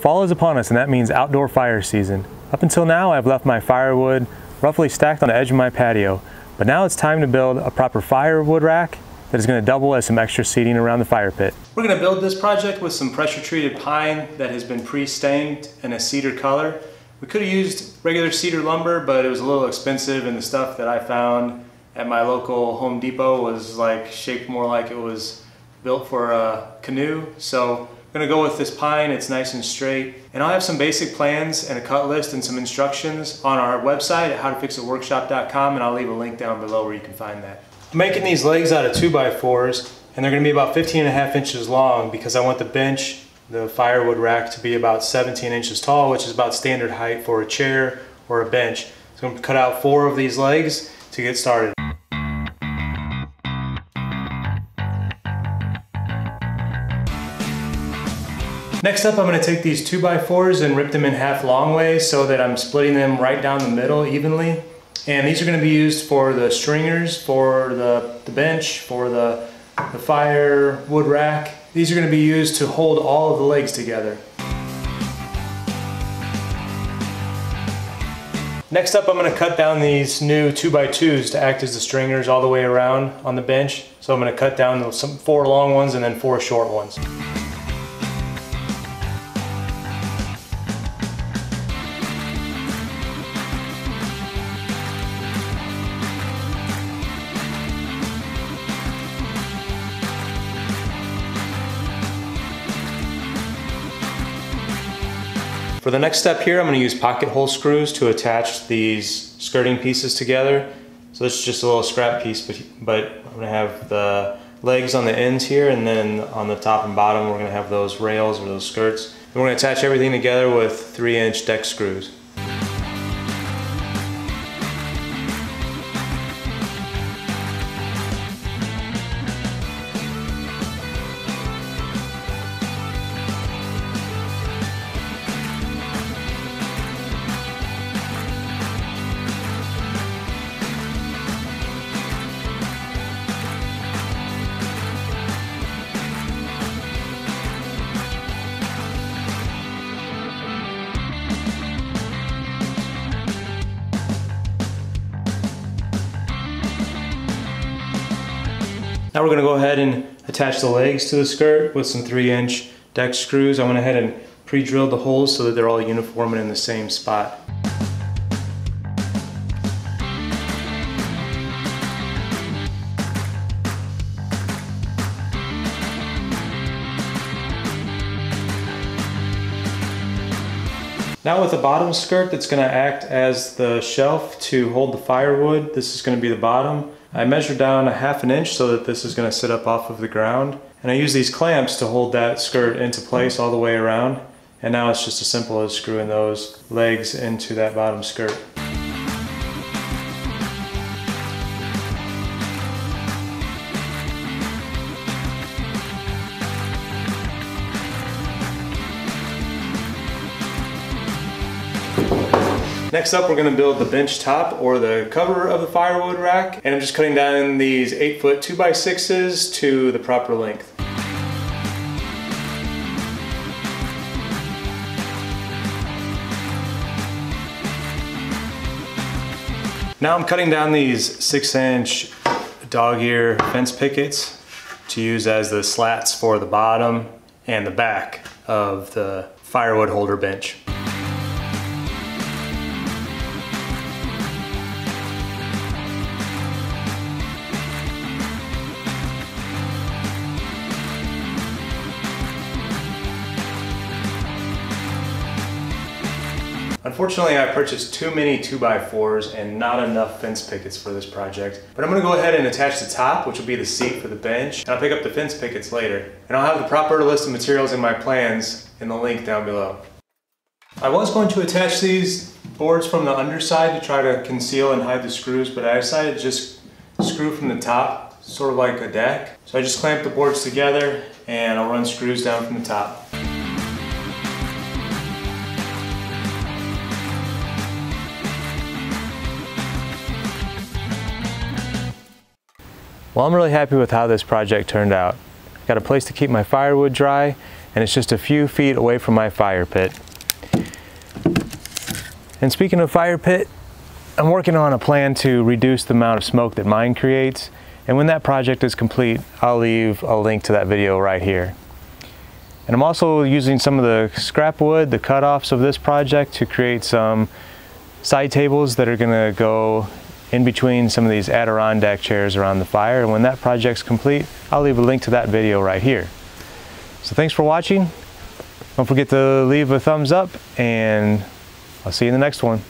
Fall is upon us and that means outdoor fire season. Up until now I've left my firewood roughly stacked on the edge of my patio, but now it's time to build a proper firewood rack that is going to double as some extra seating around the fire pit. We're going to build this project with some pressure treated pine that has been pre-stained in a cedar color. We could have used regular cedar lumber, but it was a little expensive and the stuff that I found at my local Home Depot was like shaped more like it was built for a canoe. So I'm gonna go with this pine, it's nice and straight. And I'll have some basic plans and a cut list and some instructions on our website at howtofixitworkshop.com and I'll leave a link down below where you can find that. I'm making these legs out of 2x4s and they're gonna be about 15 and a half inches long because I want the bench, the firewood rack to be about 17 inches tall, which is about standard height for a chair or a bench. So I'm gonna cut out four of these legs to get started. Next up, I'm gonna take these two by fours and rip them in half long ways so that I'm splitting them right down the middle evenly. And these are gonna be used for the stringers, for the, the bench, for the, the fire wood rack. These are gonna be used to hold all of the legs together. Next up, I'm gonna cut down these new two by twos to act as the stringers all the way around on the bench. So I'm gonna cut down some four long ones and then four short ones. For the next step here, I'm gonna use pocket hole screws to attach these skirting pieces together. So this is just a little scrap piece, but, but I'm gonna have the legs on the ends here, and then on the top and bottom, we're gonna have those rails or those skirts. And we're gonna attach everything together with three inch deck screws. Now we're gonna go ahead and attach the legs to the skirt with some three inch deck screws. I went ahead and pre-drilled the holes so that they're all uniform and in the same spot. Now with the bottom skirt that's going to act as the shelf to hold the firewood, this is going to be the bottom. I measured down a half an inch so that this is going to sit up off of the ground. And I use these clamps to hold that skirt into place all the way around. And now it's just as simple as screwing those legs into that bottom skirt. Next up, we're gonna build the bench top or the cover of the firewood rack. And I'm just cutting down these eight foot two by sixes to the proper length. Now I'm cutting down these six inch dog ear fence pickets to use as the slats for the bottom and the back of the firewood holder bench. Unfortunately, I purchased too many 2x4s and not enough fence pickets for this project. But I'm gonna go ahead and attach the top, which will be the seat for the bench, and I'll pick up the fence pickets later. And I'll have the proper list of materials in my plans in the link down below. I was going to attach these boards from the underside to try to conceal and hide the screws, but I decided to just screw from the top, sort of like a deck. So I just clamped the boards together and I'll run screws down from the top. Well, I'm really happy with how this project turned out. Got a place to keep my firewood dry, and it's just a few feet away from my fire pit. And speaking of fire pit, I'm working on a plan to reduce the amount of smoke that mine creates. And when that project is complete, I'll leave a link to that video right here. And I'm also using some of the scrap wood, the cutoffs of this project to create some side tables that are gonna go in between some of these Adirondack chairs around the fire. And when that project's complete, I'll leave a link to that video right here. So thanks for watching. Don't forget to leave a thumbs up and I'll see you in the next one.